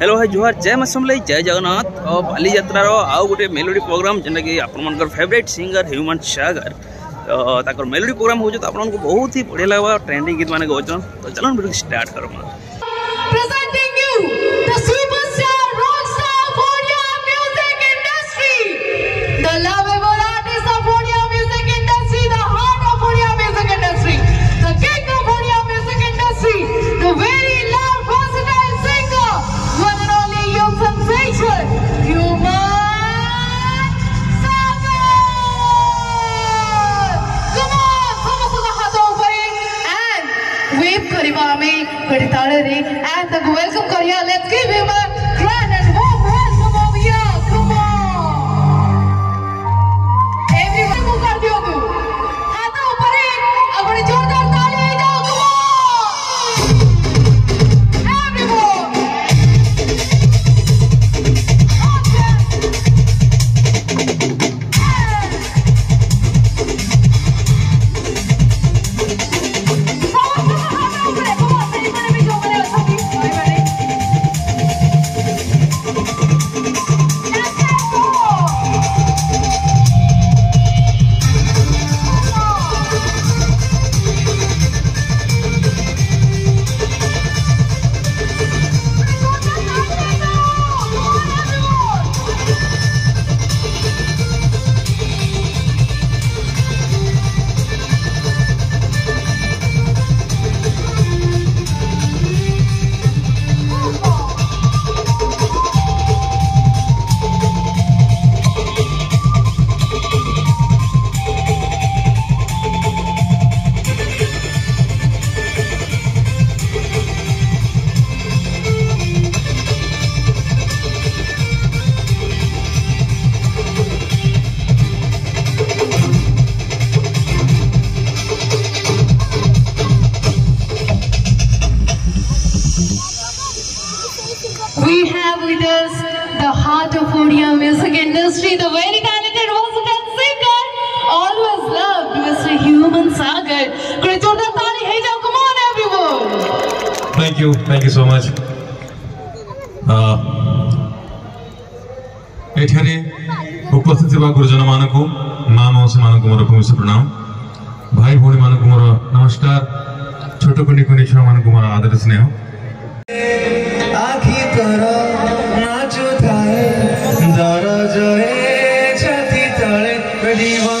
Hello भाई जुहार जय माँ समलाई जय जगन्नाथ और बाली यात्रार आउ गोटे मेलोडी प्रोग्राम जेनटा कि आप favourite singer Human Sagar melody program हो तो आपको बहुत ही बढ़िया लगवा ट्रेंडिंग गीत मैंने तो चलो स्टार्ट करो। We have with us the heart of Odia music industry, the very talented versatile singer, always loved Mr. Human Sagar. Great Jordan Tali, hey now, come on everyone. Thank you, thank you so much. ଏଠାରେ ଉପସ୍ଥିତ ଥିବା ଗୁରୁଜନମାନଙ୍କୁ ମା ମାଉସୀମାନଙ୍କୁ ମୋର ଭୂମିଷ୍ଠ ପ୍ରଣାମ ଭାଇ ଭଉଣୀମାନଙ୍କୁ ମୋର ନମସ୍କାର ଛୋଟ କୁନି କୁନି ଛୁଆମାନଙ୍କୁ ମୋର ଆଦର ସ୍ନେହ কর নাচু থায় দরজরে ছাতি তলে জীবন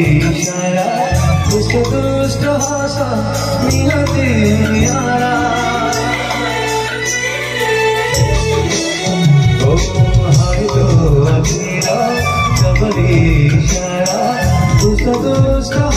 इशारा दुष्ट दुष्ट हस निहते यारा। ओ हाय तो अधीरा चबली इशारा। दुष्ट दुष्ट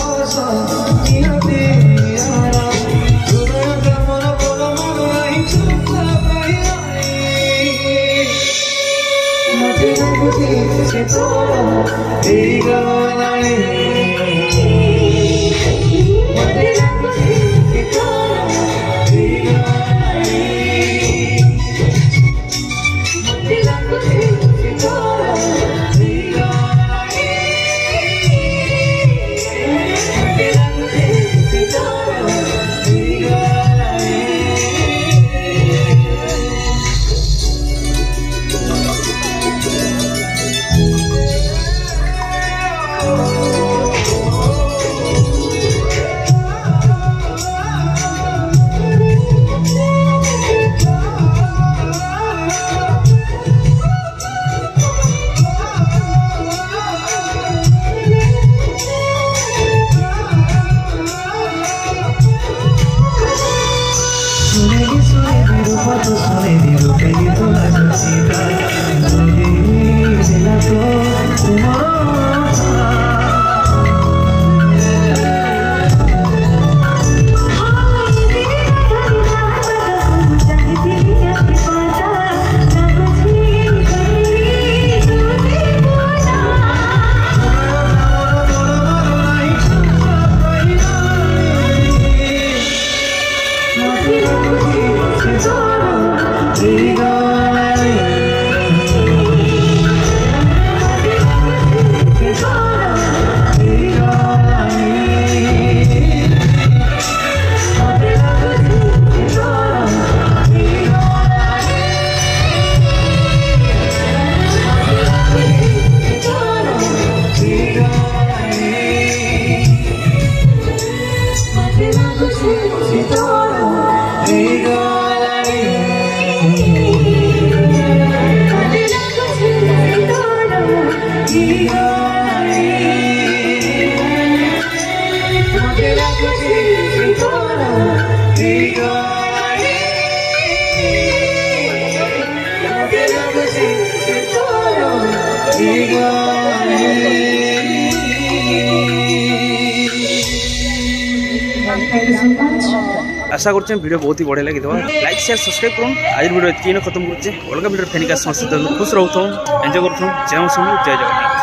Thank you so much. আশা করছেন ভিডিও বহুত হি বঢ়িয়া লাগিথিব লাইক সেয়ার সবসক্রাইব করুন। আজ ভিডিও এতকি খতম করছে। অলগা ভিডিও ফেনিক আসুন খুশ রহুথুন এনজয় করুন জয় মৌসুমী জয় জগন্নাথ।